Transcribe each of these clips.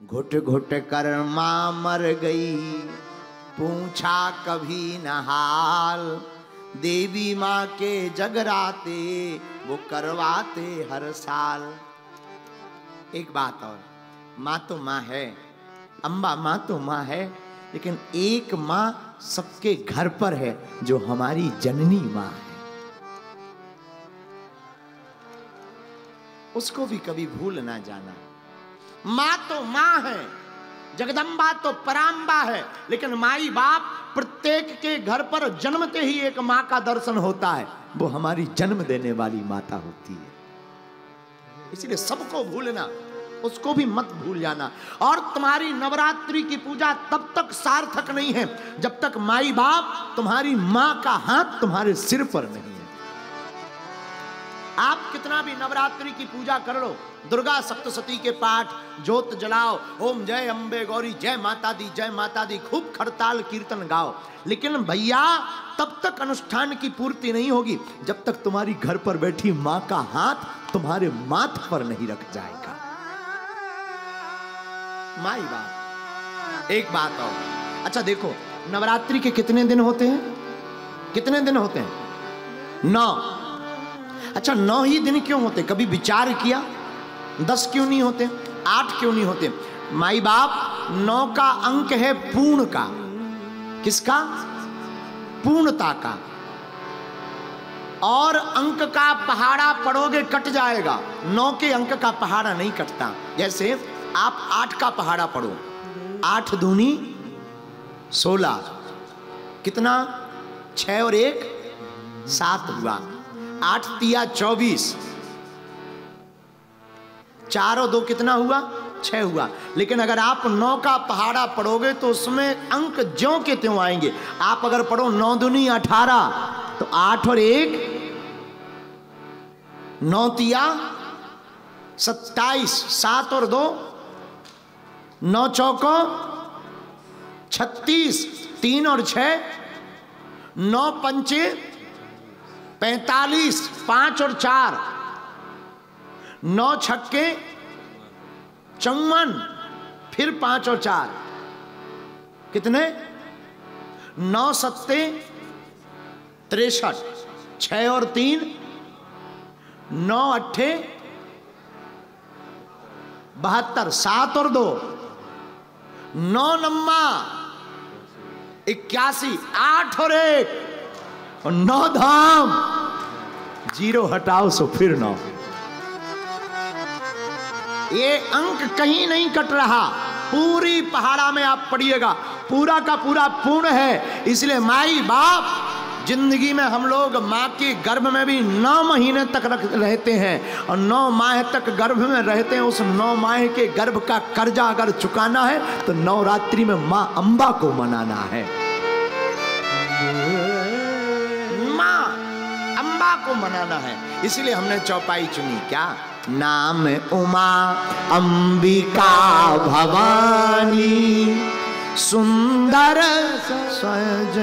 घुट घुट कर माँ मर गई। पूछा कभी न हाल। देवी माँ के जगराते वो करवाते हर साल। एक बात और, माँ तो माँ है, अम्बा माँ तो माँ है, लेकिन एक माँ सबके घर पर है, जो हमारी जननी माँ है। उसको भी कभी भूल ना जाना। माँ तो माँ है, जगदम्बा तो पराम्बा है, लेकिन माई बाप प्रत्येक के घर पर जन्मते ही एक माँ का दर्शन होता है। वो हमारी जन्म देने वाली माता होती है। इसलिए सबको भूलना, उसको भी मत भूल जाना। और तुम्हारी नवरात्रि की पूजा तब तक सार्थक नहीं है, जब तक माई बाप तुम्हारी माँ का हाथ तुम्हारे सिर पर नहीं आप कितना भी नवरात्रि की पूजा कर लो, दुर्गा सप्तशती के पाठ जोत जलाओ, ओम जय अंबे गौरी, जय माता दी जय माता दी खूब खड़ताल कीर्तन गाओ। लेकिन भैया, तब तक अनुष्ठान की पूर्ति नहीं होगी जब तक तुम्हारी घर पर बैठी माँ का हाथ तुम्हारे माथ पर नहीं रख जाएगा। माई बात एक बात और। अच्छा देखो, नवरात्रि के कितने दिन होते हैं? कितने दिन होते हैं? नौ। अच्छा नौ ही दिन क्यों होते? कभी विचार किया? दस क्यों नहीं होते? आठ क्यों नहीं होते? माई बाप, नौ का अंक है पूर्ण का। किसका? पूर्णता का। और अंक का पहाड़ा पड़ोगे, कट जाएगा। नौ के अंक का पहाड़ा नहीं कटता। जैसे आप आठ का पहाड़ा पढ़ो। आठ दूनी सोलह। कितना? छ और एक, सात हुआ। आठ तिया चौबीस। चार और दो कितना हुआ? छह हुआ। लेकिन अगर आप नौ का पहाड़ा पढ़ोगे तो उसमें अंक ज्यो के त्यों आएँगे। आप अगर पढ़ो नौ दुनी अठारह तो आठ और एक, नौ तिया सत्ताईस, सात और दो, नौ चौको, छत्तीस, तीन और छ नौ पंचे पैतालीस, पाँच और चार। नौ छक्के, चौवन, फिर पाँच और चार। कितने? नौ सत्ते, तिरसठ छ और तीन। नौ अट्ठे, बहत्तर, सात और दो। नौ नम्मा, इक्यासी, आठ और एक। और नौ धाम। ज़ीरो हटाओ सो फिर नौ। ये अंक कहीं नहीं कट रहा। पूरी पहाड़ा में आप पढ़िएगा। पूरा का पूरा पूर्ण है। इसलिए माई बाप, ज़िंदगी में हम लोग माँ के गर्भ में भी नौ महीने तक रख रहते हैं और नौ माह तक गर्भ में रहते हैं। उस नौ माह के गर्भ का कर्जा अगर चुकाना है तो नवरात्रि में माँ अम्बा को मनाना है। अम्बा को मनाना है। इसलिए हमने चौपाई चुनी। क्या? नाम उमा अंबिका भवानी। सुंदर सज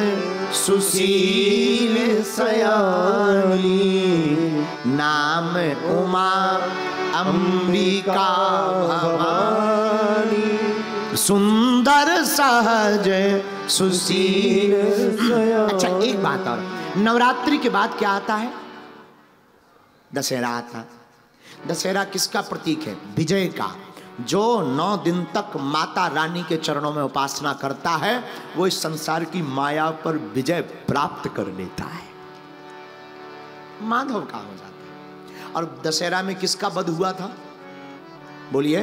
सुशील सयानी। नाम उमा अंबिका भवानी। सुंदर सहज सुशील अच्छा एक बात और। नवरात्रि के बाद क्या आता है? दशहरा आता दशहरा किसका प्रतीक है? विजय का। जो नौ दिन तक माता रानी के चरणों में उपासना करता है, वो इस संसार की माया पर विजय प्राप्त कर लेता है। माधव का हो जाता है। और दशहरा में किसका वध हुआ था? बोलिए।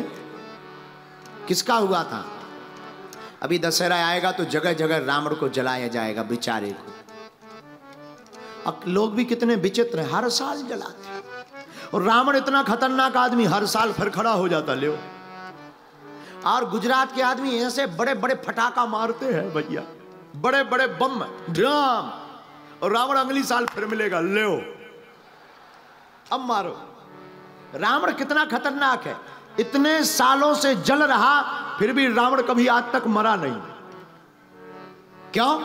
किसका हुआ था? अभी दशहरा आएगा तो जगह जगह रावण को जलाया जाएगा, बेचारे को। लोग भी कितने विचित्र हैं, हर साल जलाते और रावण इतना खतरनाक आदमी, हर साल फिर खड़ा हो जाता ले और गुजरात के आदमी ऐसे बड़े बड़े फटाका मारते हैं, भैया। बड़े बड़े बम, ड्राम। और रावण अगली साल फिर मिलेगा, ले अब मारो। रावण कितना खतरनाक है। इतने सालों से जल रहा, फिर भी रावण कभी आज तक मरा नहीं। क्यों?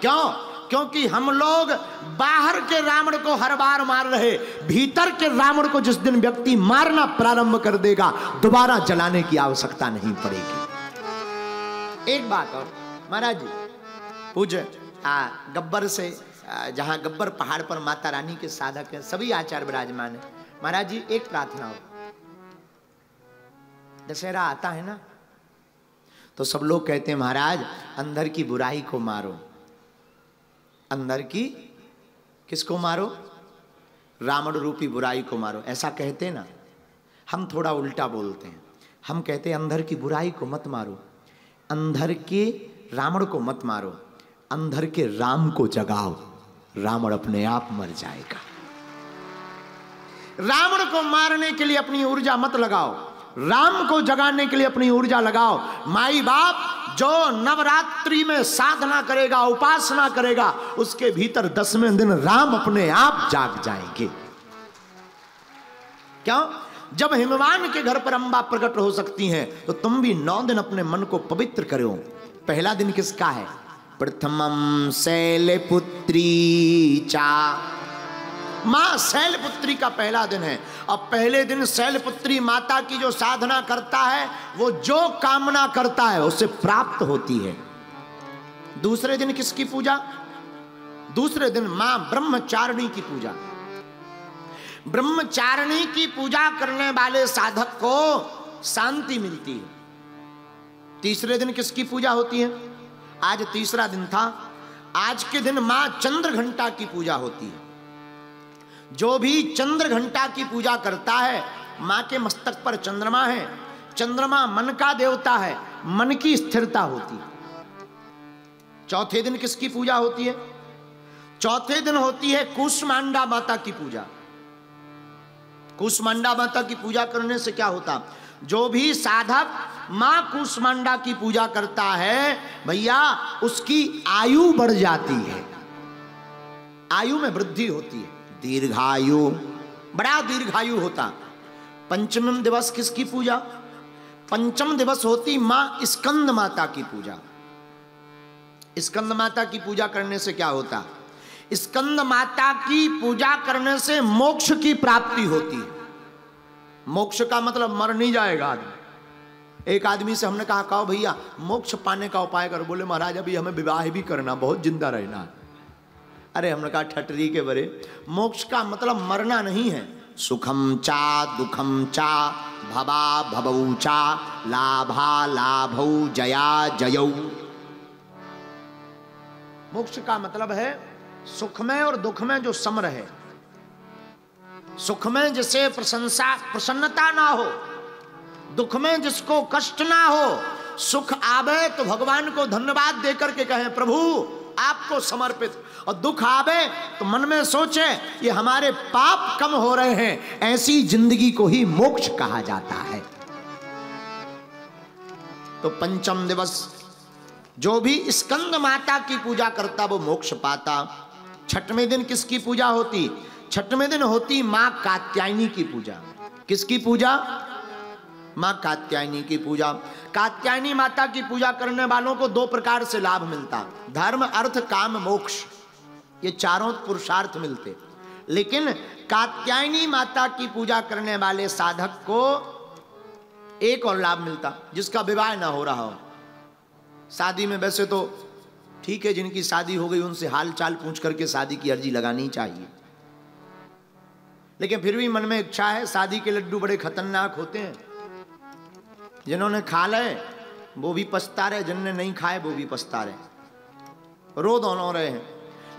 क्यों? क्योंकि हम लोग बाहर के रावण को हर बार मार रहे, भीतर के रावण को जिस दिन व्यक्ति मारना प्रारंभ कर देगा, दोबारा जलाने की आवश्यकता नहीं पड़ेगी। एक बात और, महाराज जी, पूज गब्बर से जहाँ गब्बर पहाड़ पर माता रानी के साधक हैं, सभी आचार्य विराजमान है। महाराज जी, एक प्रार्थना हो दशहरा आता है ना तो सब लोग कहते हैं, महाराज, अंदर की बुराई को मारो। अंदर की किसको मारो? रावण रूपी बुराई को मारो। ऐसा कहते ना, हम थोड़ा उल्टा बोलते हैं। हम कहते हैं, अंदर की बुराई को मत मारो। अंदर के रावण को मत मारो। अंदर के राम को जगाओ। रावण अपने आप मर जाएगा। रावण को मारने के लिए अपनी ऊर्जा मत लगाओ। राम को जगाने के लिए अपनी ऊर्जा लगाओ। माई बाप जो नवरात्रि में साधना करेगा, उपासना करेगा, उसके भीतर दसवें दिन राम अपने आप जाग जाएँगे। क्यों? जब हिमवान के घर पर अंबा प्रकट हो सकती हैं तो तुम भी नौ दिन अपने मन को पवित्र करो। पहला दिन किसका है? प्रथमम शैल पुत्री चा। माँ शैलपुत्री का पहला दिन है। अब पहले दिन शैलपुत्री माता की जो साधना करता है, वो जो कामना करता है, उसे प्राप्त होती है। दूसरे दिन किसकी पूजा? दूसरे दिन माँ ब्रह्मचारिणी की पूजा। ब्रह्मचारिणी की पूजा करने वाले साधक को शांति मिलती है। तीसरे दिन किसकी पूजा होती है? आज तीसरा दिन था। आज के दिन माँ चंद्र घंटा की पूजा होती है। जो भी चंद्र घंटा की पूजा करता है, माँ के मस्तक पर चंद्रमा है। चंद्रमा मन का देवता है, मन की स्थिरता होती है। चौथे दिन किसकी पूजा होती है? चौथे दिन होती है कुष्मांडा माता की पूजा। कुष्मांडा माता की पूजा करने से क्या होता? जो भी साधक माँ कुष्मांडा की पूजा करता है, भैया, उसकी आयु बढ़ जाती है। आयु में वृद्धि होती है। दीर्घायु। बड़ा दीर्घायु होता। पंचम दिवस किसकी पूजा? पंचम दिवस होती माँ स्कंद माता की पूजा। स्कंद माता की पूजा करने से क्या होता? स्कंद माता की पूजा करने से मोक्ष की प्राप्ति होती मोक्ष का मतलब मर नहीं जाएगा आदमी। एक आदमी से हमने कहा कहो भैया, मोक्ष पाने का उपाय करो। बोले, महाराज, अभी हमें विवाह भी करना, बहुत ज़िंदा रहना है। अरे हमने कहा ठटरी के बरे। मोक्ष का मतलब मरना नहीं है। सुखम चा, दुखम चा, भवा भवऊ चा, लाभा लाभ जया जय। मोक्ष का मतलब है सुख में और दुख में जो सम रहे सुख में जिसे प्रशंसा, प्रसन्नता ना हो दुख में जिसको कष्ट ना हो, सुख आवे तो भगवान को धन्यवाद देकर के कहें, प्रभु आपको समर्पित। और दुख आवे तो मन में सोचे, ये हमारे पाप कम हो रहे हैं, ऐसी ज़िंदगी को ही मोक्ष कहा जाता है। तो पंचम दिवस, जो भी स्कंद माता की पूजा करता, वो मोक्ष पाता। छठवें दिन किसकी पूजा होती? छठवें दिन होती माँ कात्यायनी की पूजा। किसकी पूजा? माँ कात्यायनी की पूजा। कात्यायनी माता की पूजा करने वालों को दो प्रकार से लाभ मिलता। धर्म, अर्थ, काम, मोक्ष। ये चारों पुरुषार्थ मिलते। लेकिन कात्यायनी माता की पूजा करने वाले साधक को एक और लाभ मिलता, जिसका विवाह ना हो रहा हो। शादी में वैसे तो ठीक है, जिनकी शादी हो गई, उनसे हाल चाल पूछ करके शादी की अर्जी लगानी चाहिए। लेकिन फिर भी मन में इच्छा है, शादी के लड्डू बड़े खतरनाक होते हैं। जिन्होंने खा ले वो भी पछता रहे जिनने नहीं खाए, वो भी पछता रहे रो दोनों रहे हैं।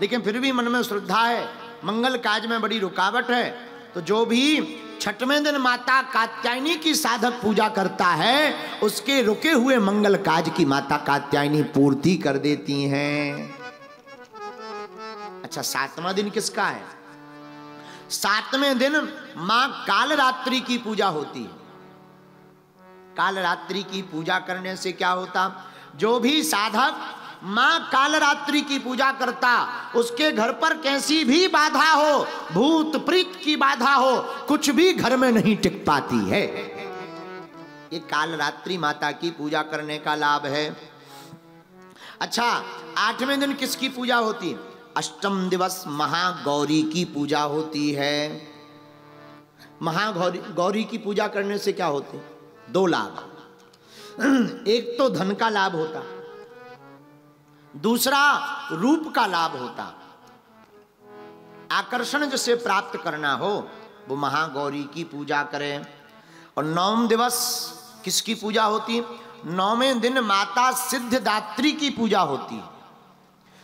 लेकिन फिर भी मन में श्रद्धा है, मंगल काज में बड़ी रुकावट है तो जो भी छठवें दिन माता कात्यायनी की साधक पूजा करता है, उसके रुके हुए मंगल काज की माता कात्यायनी पूर्ति कर देती हैं। अच्छा सातवां दिन किसका है? सातवें दिन माँ कालरात्रि की पूजा होती है। कालरात्रि की पूजा करने से क्या होता? जो भी साधक माँ कालरात्रि की पूजा करता, उसके घर पर कैसी भी बाधा हो, भूत प्रीत की बाधा हो, कुछ भी घर में नहीं टिक पाती है। ये कालरात्रि माता की पूजा करने का लाभ है। अच्छा आठवें दिन किसकी पूजा होती? अष्टम दिवस महागौरी की पूजा होती है। महागौरी, गौरी की पूजा करने से क्या होते? दो लाभ। एक तो धन का लाभ होता, दूसरा रूप का लाभ होता। आकर्षण जिसे प्राप्त करना हो, वो महागौरी की पूजा करें। और नौम दिवस किसकी पूजा होती? नौवें दिन माता सिद्धदात्री की पूजा होती।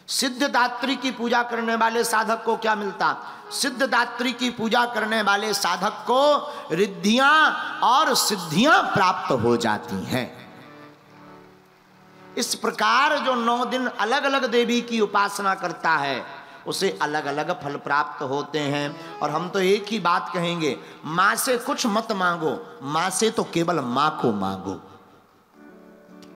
सिद्धदात्री की पूजा करने वाले साधक को क्या मिलता? सिद्धदात्री की पूजा करने वाले साधक को रिद्धियाँ और सिद्धियाँ प्राप्त हो जाती हैं। इस प्रकार जो नौ दिन अलग अलग देवी की उपासना करता है, उसे अलग अलग फल प्राप्त होते हैं। और हम तो एक ही बात कहेंगे, माँ से कुछ मत मांगो, माँ से तो केवल माँ को मांगो।